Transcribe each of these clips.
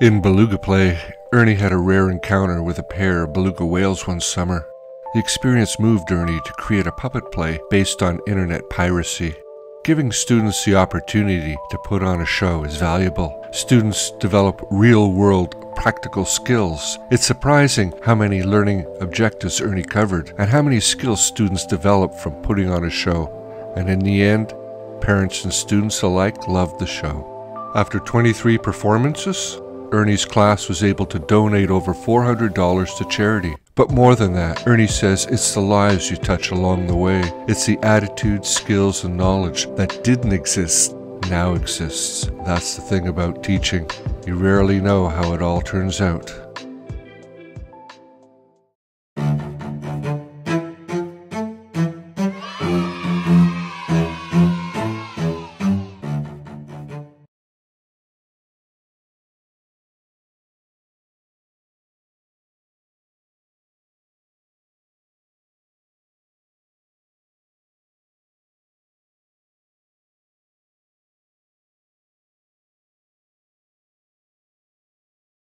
In Beluga Play, Ernie had a rare encounter with a pair of beluga whales one summer. The experience moved Ernie to create a puppet play based on internet piracy. Giving students the opportunity to put on a show is valuable. Students develop real world practical skills. It's surprising how many learning objectives Ernie covered and how many skills students develop from putting on a show. And in the end, parents and students alike loved the show. After 23 performances, Ernie's class was able to donate over $400 to charity. But more than that, Ernie says it's the lives you touch along the way. It's the attitudes, skills, and knowledge that didn't exist now exists. That's the thing about teaching. You rarely know how it all turns out.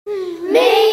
Maybe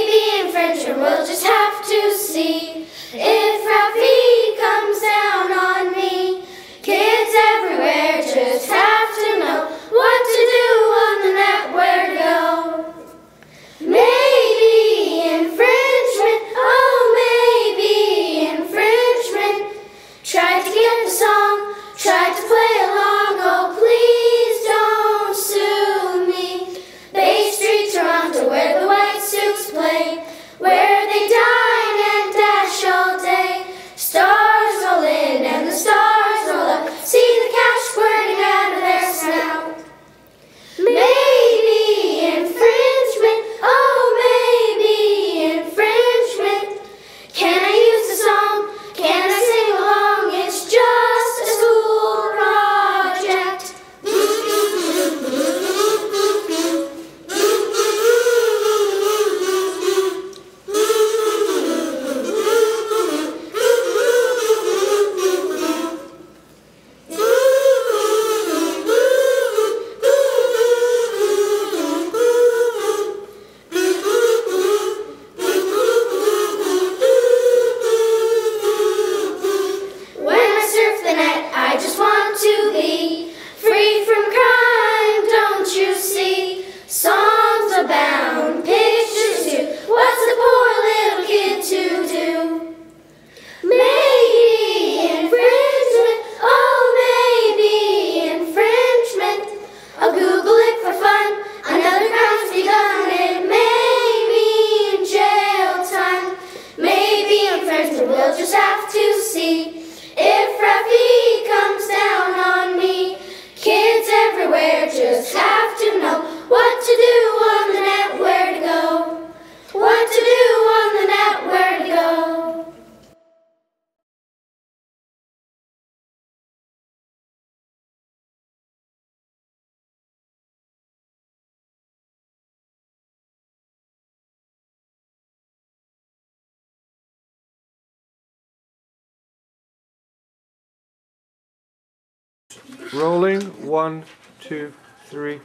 Rolling, one, two, three.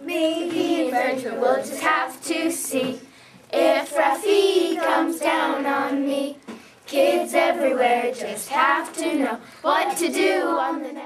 Maybe infringement we'll just have to see if Raffi comes down on me. Kids everywhere just have to know what to do on the net.